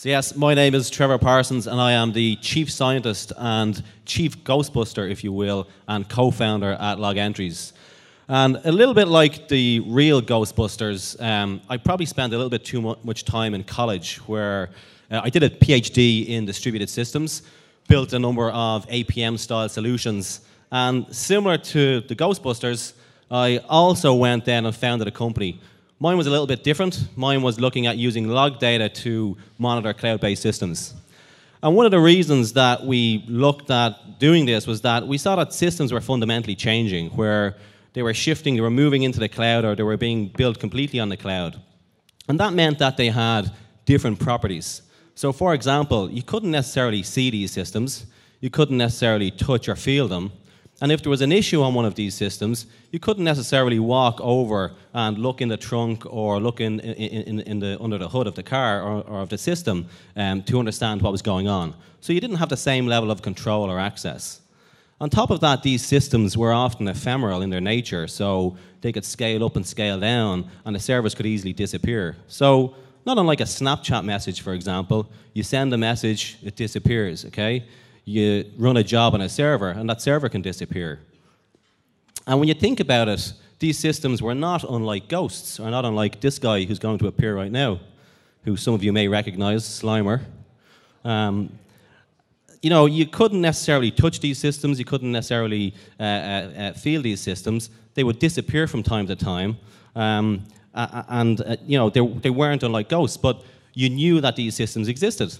So, yes, my name is Trevor Parsons, and I am the chief scientist and chief ghostbuster, if you will, and co founder at Logentries. And a little bit like the real Ghostbusters, um, I probably spent a little bit too much time in college where uh, I did a PhD in distributed systems, built a number of APM style solutions, and similar to the Ghostbusters, I also went then and founded a company Mine was a little bit different. Mine was looking at using log data to monitor cloud based systems. And one of the reasons that we looked at doing this was that we saw that systems were fundamentally changing, where they were shifting, they were moving into the cloud, or they were being built completely on the cloud. And that meant that they had different properties. So, for example, you couldn't necessarily see these systems, you couldn't necessarily touch or feel them, and if there was an issue on one of these systems, you couldn't necessarily walk over and look in the trunk or look in, in, in, in the, under the hood of the car or, or of the system um, to understand what was going on. So you didn't have the same level of control or access. On top of that, these systems were often ephemeral in their nature, so they could scale up and scale down, and the service could easily disappear. So, not unlike a Snapchat message, for example, you send a message, it disappears, okay? You run a job on a server, and that server can disappear. And when you think about it, these systems were not unlike ghosts, or not unlike this guy who's going to appear right now, who some of you may recognize, Slimer. Um, you know, you couldn't necessarily touch these systems, you couldn't necessarily uh, uh, uh, feel these systems. They would disappear from time to time. Um, and, uh, you know, they, they weren't unlike ghosts, but you knew that these systems existed.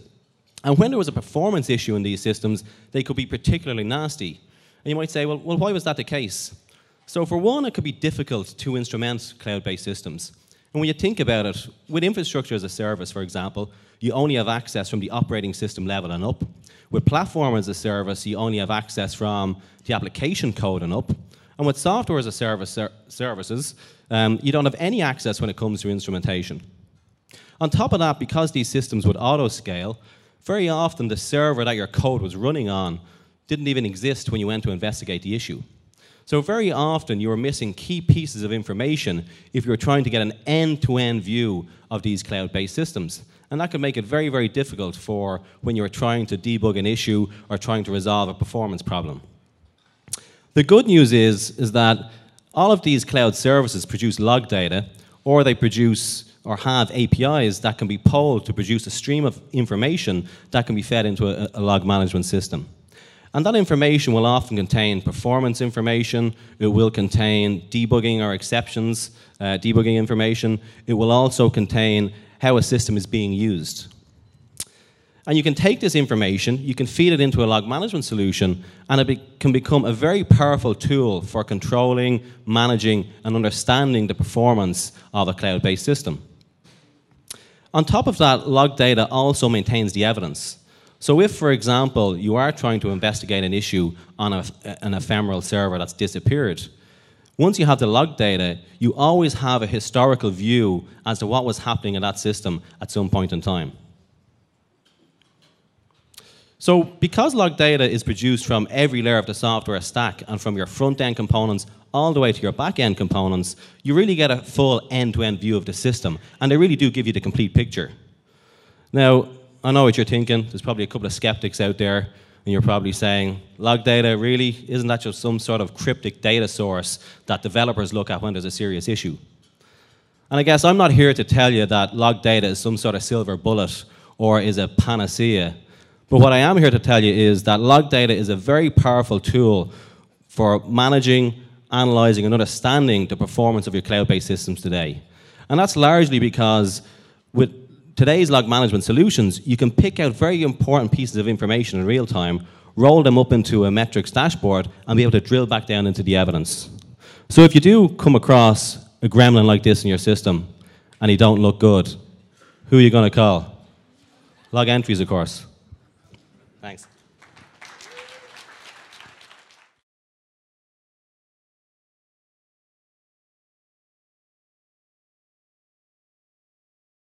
And when there was a performance issue in these systems, they could be particularly nasty. And you might say, well, well why was that the case? So, for one, it could be difficult to instrument cloud based systems. And when you think about it, with infrastructure as a service, for example, you only have access from the operating system level and up. With platform as a service, you only have access from the application code and up. And with software as a service ser services, um, you don't have any access when it comes to instrumentation. On top of that, because these systems would auto scale, very often the server that your code was running on didn't even exist when you went to investigate the issue. So very often you were missing key pieces of information if you were trying to get an end-to-end view of these cloud-based systems. And that could make it very, very difficult for when you're trying to debug an issue or trying to resolve a performance problem. The good news is, is that all of these cloud services produce log data or they produce or have APIs that can be polled to produce a stream of information that can be fed into a, a, log management system. And that information will often contain performance information, it will contain debugging or exceptions, uh, debugging information, it will also contain how a system is being used. And you can take this information, you can feed it into a log management solution, and it be can become a very powerful tool for controlling, managing, and understanding the performance of a cloud based system. On top of that, log data also maintains the evidence. So if, for example, you are trying to investigate an issue on a, an ephemeral server that's disappeared, once you have the log data, you always have a historical view as to what was happening in that system at some point in time. So because log data is produced from every layer of the software stack and from your front-end components all the way to your back-end components, you really get a full end-to-end view of the system. And they really do give you the complete picture. Now, I know what you're thinking. There's probably a couple of skeptics out there, and you're probably saying, log data, really? Isn't that just some sort of cryptic data source that developers look at when there's a serious issue? And I guess I'm not here to tell you that log data is some sort of silver bullet or is a panacea. But what I am here to tell you is that log data is a very powerful tool for managing, analyzing and understanding the performance of your cloud-based systems today. And that's largely because with today's log management solutions, you can pick out very important pieces of information in real time, roll them up into a metrics dashboard, and be able to drill back down into the evidence. So if you do come across a gremlin like this in your system, and he don't look good, who are you going to call? Logentries, of course. Thanks.